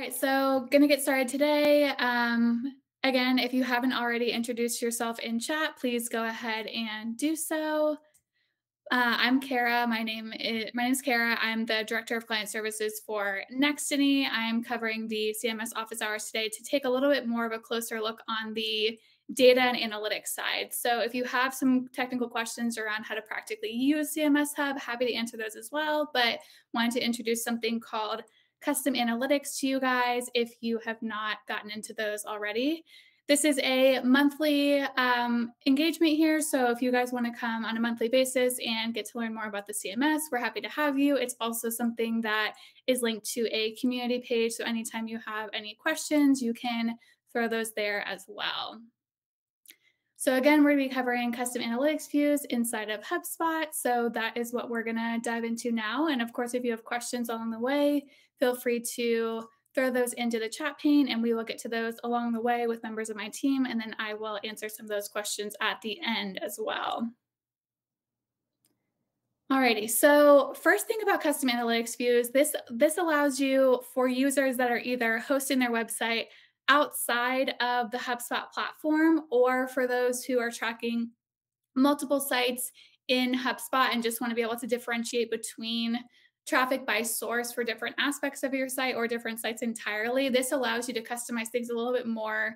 right, so gonna get started today. Um, again, if you haven't already introduced yourself in chat, please go ahead and do so. Uh, I'm Kara. My name is my name is Kara. I'm the director of client services for Nextiny. I'm covering the CMS office hours today to take a little bit more of a closer look on the data and analytics side. So if you have some technical questions around how to practically use CMS Hub, happy to answer those as well. But wanted to introduce something called custom analytics to you guys if you have not gotten into those already. This is a monthly um, engagement here. So if you guys want to come on a monthly basis and get to learn more about the CMS, we're happy to have you. It's also something that is linked to a community page. So anytime you have any questions, you can throw those there as well. So again, we're to be covering custom analytics views inside of HubSpot. So that is what we're going to dive into now. And of course, if you have questions along the way, feel free to throw those into the chat pane and we will get to those along the way with members of my team. And then I will answer some of those questions at the end as well. Alrighty, so first thing about custom analytics views, this, this allows you for users that are either hosting their website outside of the HubSpot platform or for those who are tracking multiple sites in HubSpot and just want to be able to differentiate between traffic by source for different aspects of your site or different sites entirely. This allows you to customize things a little bit more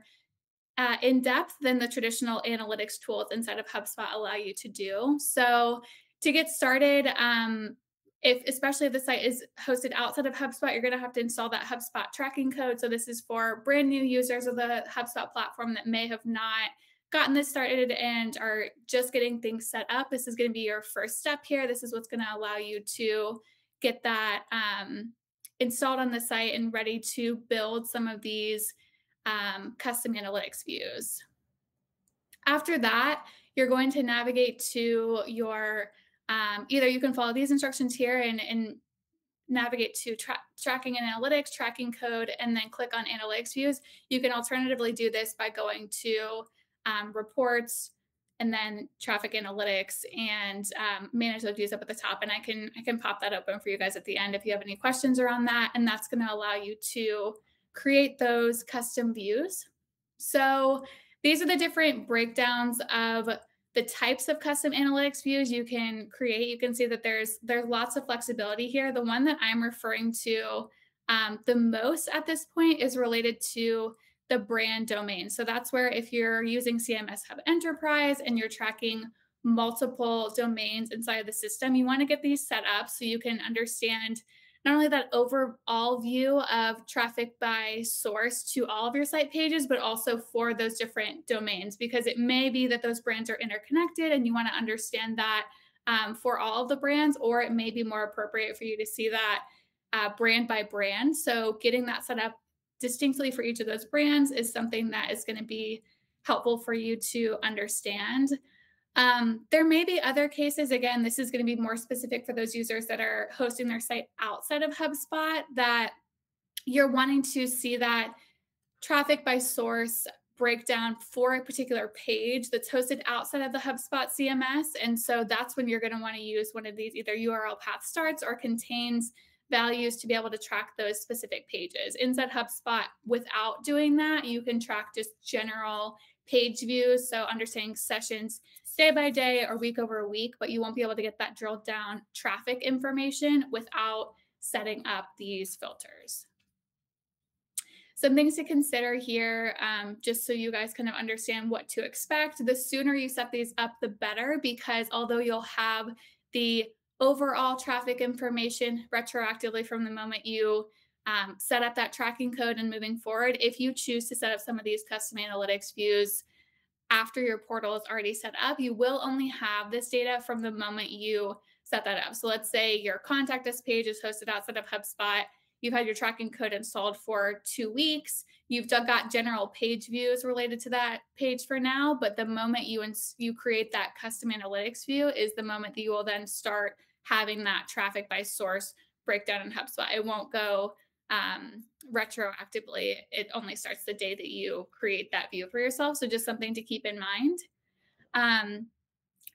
uh, in depth than the traditional analytics tools inside of HubSpot allow you to do. So, to get started, um, if especially if the site is hosted outside of HubSpot, you're going to have to install that HubSpot tracking code. So this is for brand new users of the HubSpot platform that may have not gotten this started and are just getting things set up. This is going to be your first step here. This is what's going to allow you to get that um, installed on the site and ready to build some of these um, custom analytics views. After that, you're going to navigate to your um, either you can follow these instructions here and, and navigate to tra tracking and analytics, tracking code, and then click on analytics views. You can alternatively do this by going to um, reports and then traffic analytics and um, manage those views up at the top. And I can I can pop that open for you guys at the end if you have any questions around that. And that's going to allow you to create those custom views. So these are the different breakdowns of the types of custom analytics views you can create you can see that there's there's lots of flexibility here. The one that i'm referring to um, the most at this point is related to the brand domain. So that's where if you're using cms hub enterprise and you're tracking multiple domains inside of the system you want to get these set up so you can understand not only that overall view of traffic by source to all of your site pages, but also for those different domains, because it may be that those brands are interconnected and you want to understand that um, for all of the brands, or it may be more appropriate for you to see that uh, brand by brand. So getting that set up distinctly for each of those brands is something that is going to be helpful for you to understand. Um, there may be other cases, again, this is going to be more specific for those users that are hosting their site outside of HubSpot, that you're wanting to see that traffic by source breakdown for a particular page that's hosted outside of the HubSpot CMS. And so that's when you're going to want to use one of these either URL path starts or contains values to be able to track those specific pages. Inside HubSpot, without doing that, you can track just general page views. So understanding sessions day by day or week over a week, but you won't be able to get that drilled down traffic information without setting up these filters. Some things to consider here, um, just so you guys kind of understand what to expect. The sooner you set these up, the better, because although you'll have the overall traffic information retroactively from the moment you um, set up that tracking code and moving forward. If you choose to set up some of these custom analytics views after your portal is already set up, you will only have this data from the moment you set that up. So let's say your contact us page is hosted outside of HubSpot. You've had your tracking code installed for two weeks. You've got general page views related to that page for now, but the moment you you create that custom analytics view is the moment that you will then start having that traffic by source breakdown in HubSpot. It won't go um, retroactively. It only starts the day that you create that view for yourself. So just something to keep in mind. Um,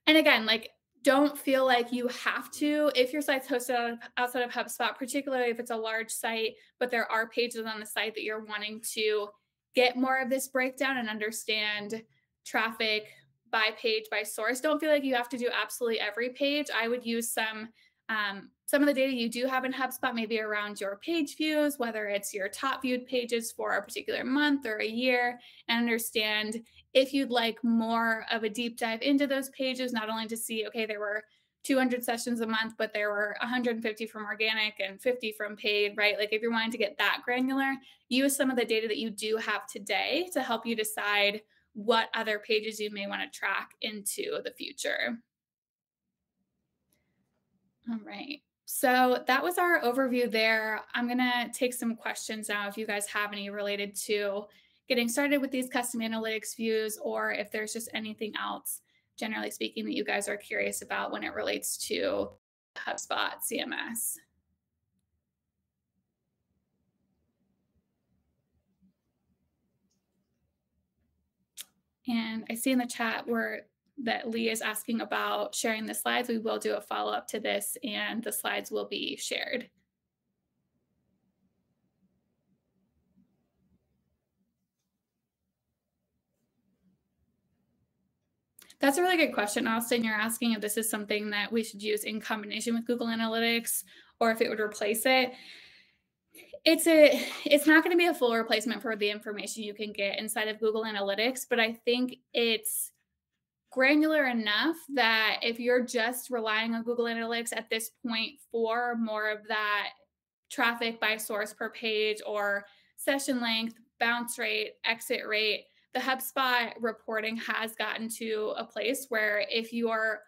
and again, like don't feel like you have to if your site's hosted outside of HubSpot, particularly if it's a large site, but there are pages on the site that you're wanting to get more of this breakdown and understand traffic by page by source. Don't feel like you have to do absolutely every page. I would use some um, some of the data you do have in HubSpot, maybe around your page views, whether it's your top viewed pages for a particular month or a year, and understand if you'd like more of a deep dive into those pages, not only to see, okay, there were 200 sessions a month, but there were 150 from organic and 50 from paid, right? Like if you're wanting to get that granular, use some of the data that you do have today to help you decide what other pages you may want to track into the future. All right. So that was our overview there. I'm going to take some questions now if you guys have any related to getting started with these custom analytics views or if there's just anything else, generally speaking, that you guys are curious about when it relates to HubSpot CMS. And I see in the chat where that Lee is asking about sharing the slides. We will do a follow up to this and the slides will be shared. That's a really good question, Austin. You're asking if this is something that we should use in combination with Google Analytics or if it would replace it. It's a it's not going to be a full replacement for the information you can get inside of Google Analytics, but I think it's granular enough that if you're just relying on Google Analytics at this point for more of that traffic by source per page or session length, bounce rate, exit rate, the HubSpot reporting has gotten to a place where if you are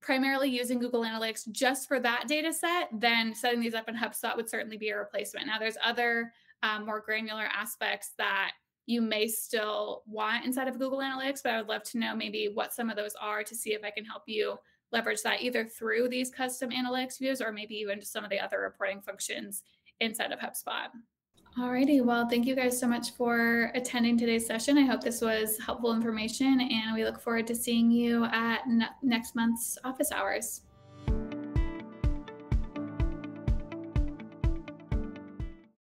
primarily using Google Analytics just for that data set, then setting these up in HubSpot would certainly be a replacement. Now, there's other um, more granular aspects that you may still want inside of Google Analytics, but I would love to know maybe what some of those are to see if I can help you leverage that either through these custom analytics views or maybe even just some of the other reporting functions inside of HubSpot. Alrighty, well, thank you guys so much for attending today's session. I hope this was helpful information, and we look forward to seeing you at next month's office hours.